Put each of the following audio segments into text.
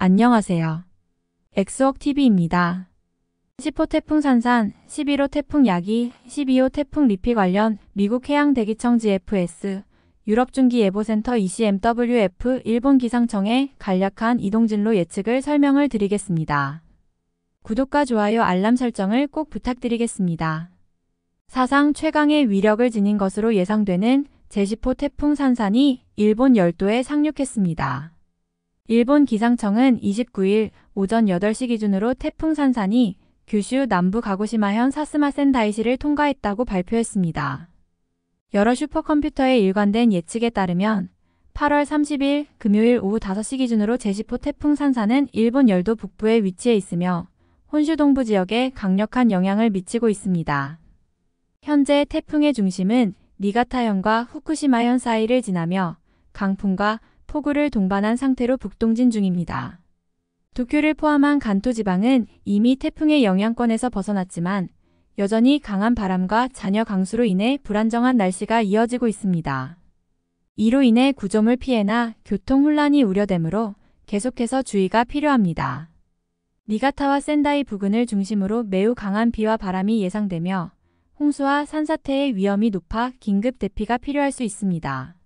안녕하세요. 엑스웍TV입니다. 10호 태풍 산산, 11호 태풍 야기, 12호 태풍 리피 관련 미국 해양대기청 GFS, 유럽중기예보센터 ECMWF, 일본 기상청의 간략한 이동진로 예측을 설명을 드리겠습니다. 구독과 좋아요 알람 설정을 꼭 부탁드리겠습니다. 사상 최강의 위력을 지닌 것으로 예상되는 제10호 태풍 산산이 일본 열도에 상륙했습니다. 일본 기상청은 29일 오전 8시 기준으로 태풍 산산이 규슈 남부 가고시마현 사스마 센다이시를 통과했다고 발표했습니다. 여러 슈퍼컴퓨터에 일관된 예측에 따르면 8월 30일 금요일 오후 5시 기준으로 제10호 태풍 산산은 일본 열도 북부에 위치해 있으며 혼슈 동부 지역에 강력한 영향을 미치고 있습니다. 현재 태풍의 중심은 니가타현과 후쿠시마현 사이를 지나며 강풍과 폭우를 동반한 상태로 북동진 중입니다. 도쿄를 포함한 간토 지방은 이미 태풍의 영향권에서 벗어났지만 여전히 강한 바람과 잔여 강수로 인해 불안정한 날씨가 이어지고 있습니다. 이로 인해 구조물 피해나 교통 혼란이 우려되므로 계속해서 주의가 필요합니다. 니가타와 센다이 부근을 중심으로 매우 강한 비와 바람이 예상되며 홍수와 산사태의 위험이 높아 긴급 대피가 필요할 수 있습니다.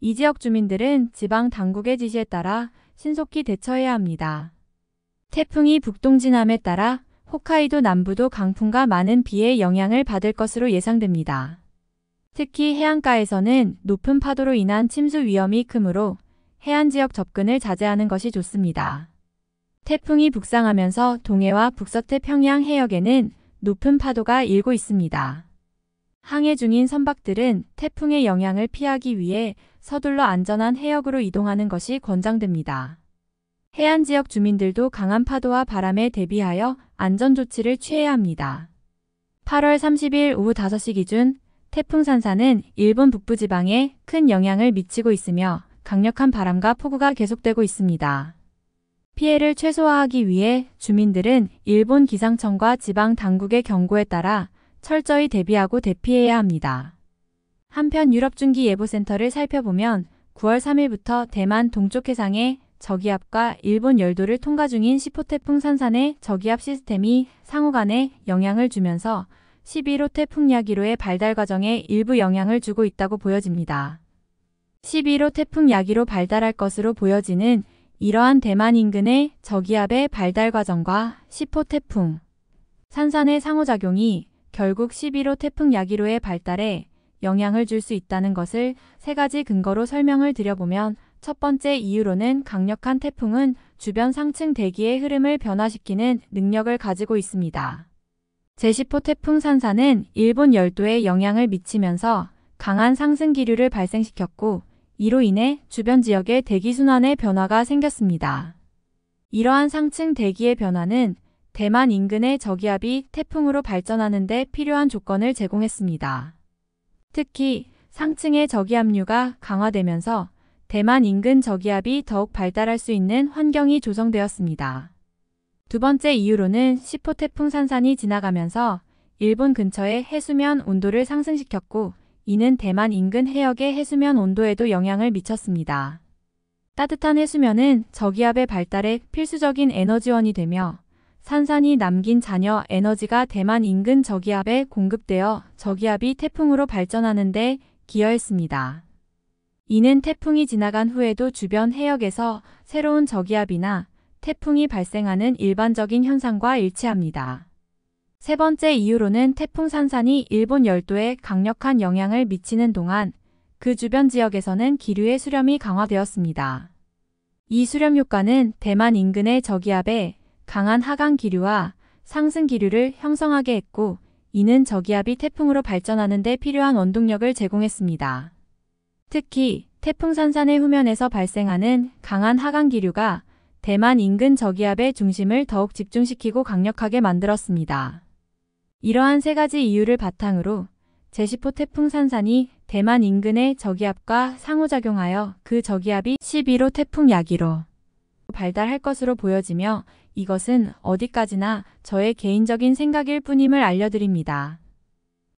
이 지역 주민들은 지방 당국의 지시에 따라 신속히 대처해야 합니다. 태풍이 북동진함에 따라 홋카이도 남부도 강풍과 많은 비의 영향을 받을 것으로 예상됩니다. 특히 해안가에서는 높은 파도로 인한 침수 위험이 크므로 해안 지역 접근을 자제하는 것이 좋습니다. 태풍이 북상하면서 동해와 북서태 평양 해역에는 높은 파도가 일고 있습니다. 항해 중인 선박들은 태풍의 영향을 피하기 위해 서둘러 안전한 해역으로 이동하는 것이 권장됩니다. 해안 지역 주민들도 강한 파도와 바람에 대비하여 안전 조치를 취해야 합니다. 8월 30일 오후 5시 기준 태풍 산사는 일본 북부 지방에 큰 영향을 미치고 있으며 강력한 바람과 폭우가 계속되고 있습니다. 피해를 최소화하기 위해 주민들은 일본 기상청과 지방 당국의 경고에 따라 철저히 대비하고 대피해야 합니다. 한편 유럽 중기 예보센터를 살펴보면 9월 3일부터 대만 동쪽 해상에 저기압과 일본 열도를 통과 중인 시포태풍 산산의 저기압 시스템이 상호 간에 영향을 주면서 11호 태풍 야기로의 발달 과정에 일부 영향을 주고 있다고 보여집니다. 11호 태풍 야기로 발달할 것으로 보여지는 이러한 대만 인근의 저기압의 발달 과정과 10호 태풍 산산의 상호작용이 결국 11호 태풍 야기로의 발달에 영향을 줄 수 있다는 것을 세 가지 근거로 설명을 드려보면 첫 번째 이유로는 강력한 태풍은 주변 상층 대기의 흐름을 변화시키는 능력을 가지고 있습니다. 제10호 태풍 산사는 일본 열도에 영향을 미치면서 강한 상승 기류를 발생시켰고 이로 인해 주변 지역의 대기 순환의 변화가 생겼습니다. 이러한 상층 대기의 변화는 대만 인근의 저기압이 태풍으로 발전하는 데 필요한 조건을 제공했습니다. 특히 상층의 저기압류가 강화되면서 대만 인근 저기압이 더욱 발달할 수 있는 환경이 조성되었습니다. 두 번째 이유로는 시포 태풍 산산이 지나가면서 일본 근처의 해수면 온도를 상승시켰고 이는 대만 인근 해역의 해수면 온도에도 영향을 미쳤습니다. 따뜻한 해수면은 저기압의 발달에 필수적인 에너지원이 되며 산산이 남긴 잔여 에너지가 대만 인근 저기압에 공급되어 저기압이 태풍으로 발전하는데 기여했습니다. 이는 태풍이 지나간 후에도 주변 해역에서 새로운 저기압이나 태풍이 발생하는 일반적인 현상과 일치합니다. 세 번째 이유로는 태풍 산산이 일본 열도에 강력한 영향을 미치는 동안 그 주변 지역에서는 기류의 수렴이 강화되었습니다. 이 수렴 효과는 대만 인근의 저기압에 강한 하강 기류와 상승 기류를 형성하게 했고 이는 저기압이 태풍으로 발전하는 데 필요한 원동력을 제공했습니다. 특히 태풍 산산의 후면에서 발생하는 강한 하강 기류가 대만 인근 저기압의 중심을 더욱 집중시키고 강력하게 만들었습니다. 이러한 세 가지 이유를 바탕으로 제시포 태풍 산산이 대만 인근의 저기압과 상호작용하여 그 저기압이 11호 태풍 야기로 발달할 것으로 보여지며 이것은 어디까지나 저의 개인적인 생각일 뿐임을 알려드립니다.